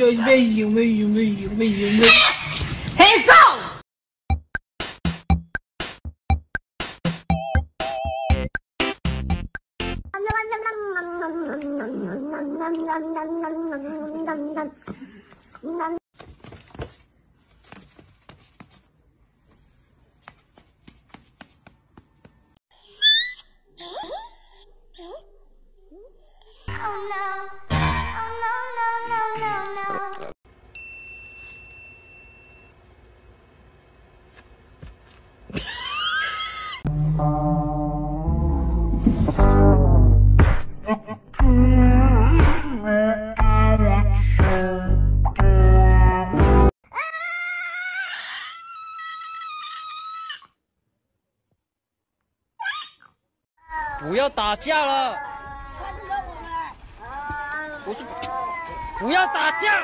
chơi bây Hands out! Oh no! 要打架了！不是，不要打架！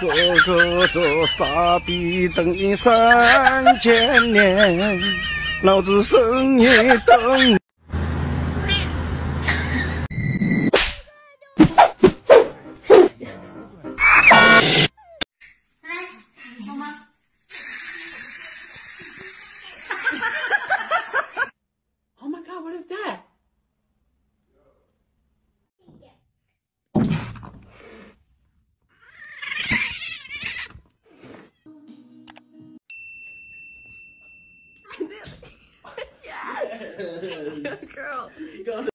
哥哥这傻逼等你三千年，老子生也等。Oh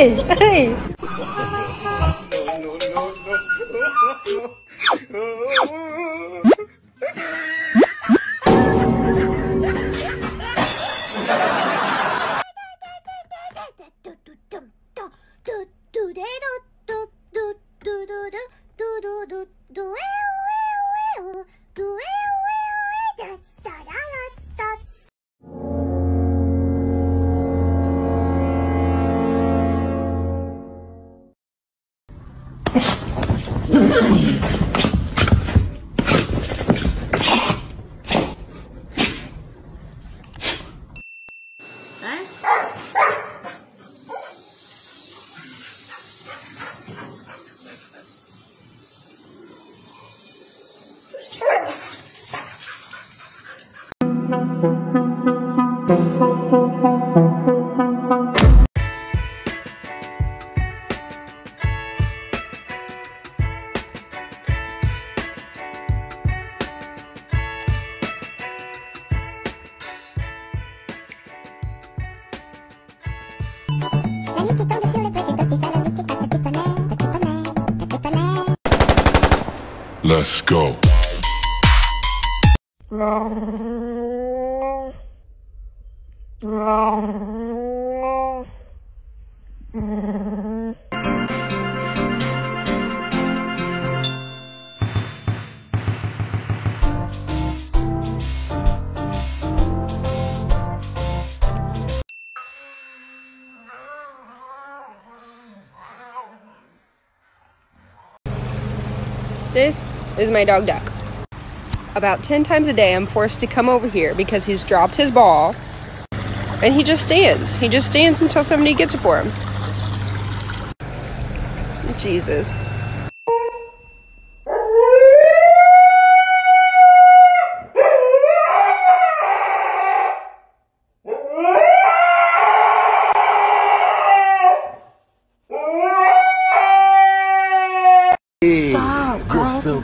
いはい。ドゥエオ Let's go. This is my dog Duck. About 10 times a day, I'm forced to come over here because he's dropped his ball and he just stands. He just stands until somebody gets it for him. Jesus.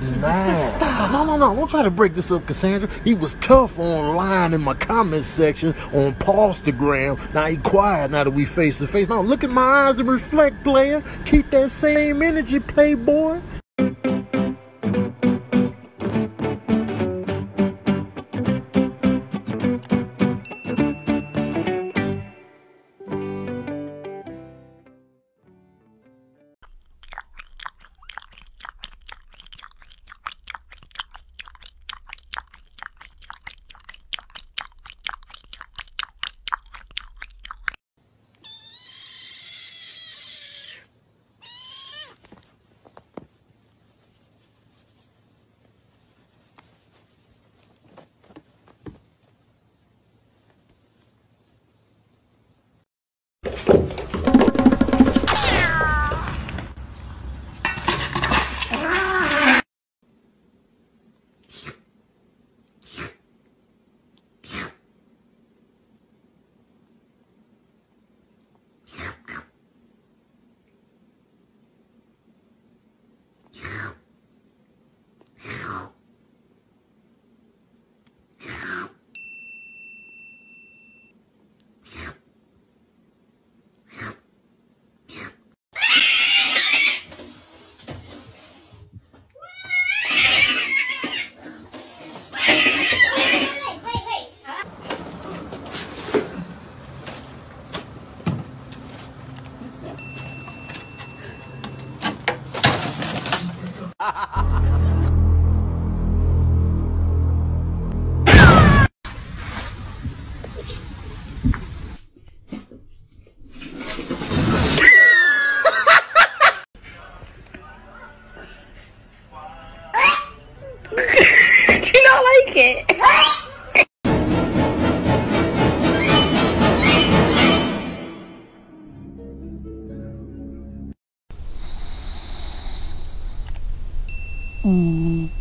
Stop. No, no, no. Don't try to break this up, Cassandra. He was tough online in my comment section on Instagram. Now he quiet now that we face to face. Now look at my eyes and reflect, player. Keep that same energy, playboy. like it. Mm.